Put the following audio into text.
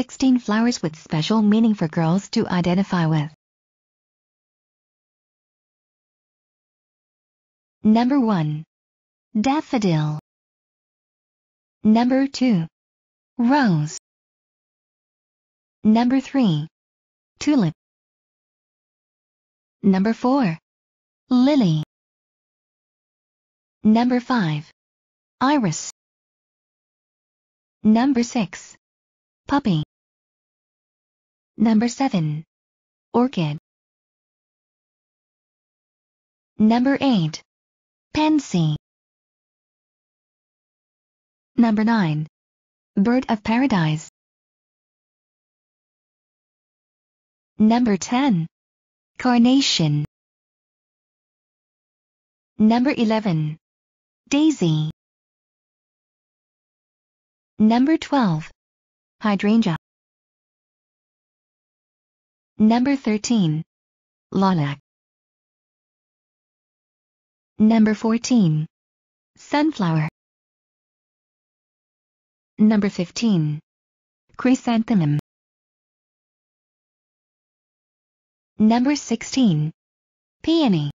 16 flowers with special meaning for girls to identify with. Number 1. Daffodil. Number 2. Rose. Number 3. Tulip. Number 4. Lily. Number 5. Iris. Number 6. Poppy. Number 7. Orchid. Number 8. Pansy. Number 9. Bird of Paradise. Number 10. Carnation. Number 11. Daisy. Number 12. Hydrangea. Number 13. Lilac. Number 14. Sunflower. Number 15. Chrysanthemum. Number 16. Peony.